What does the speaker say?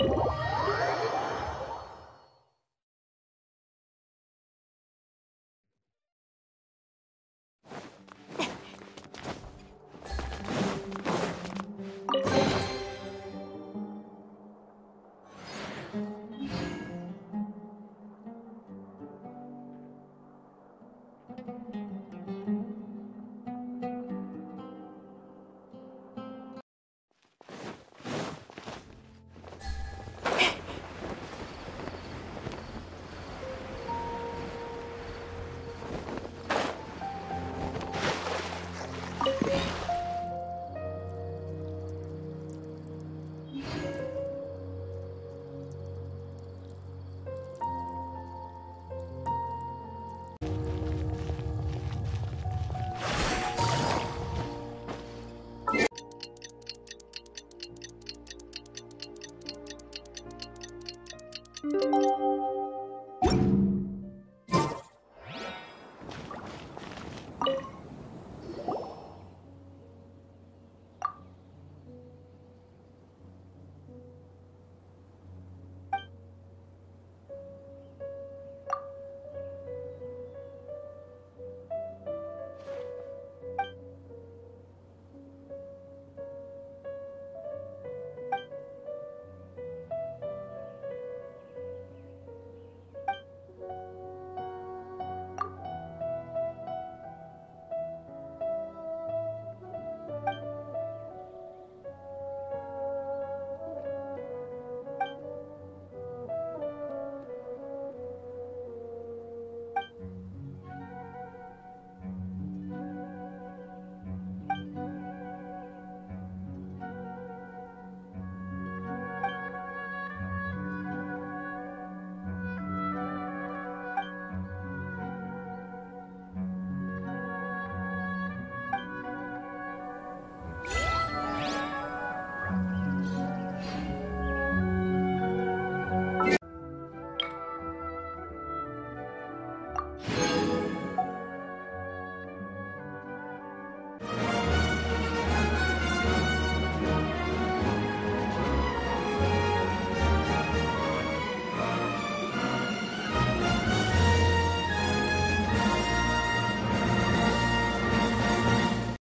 you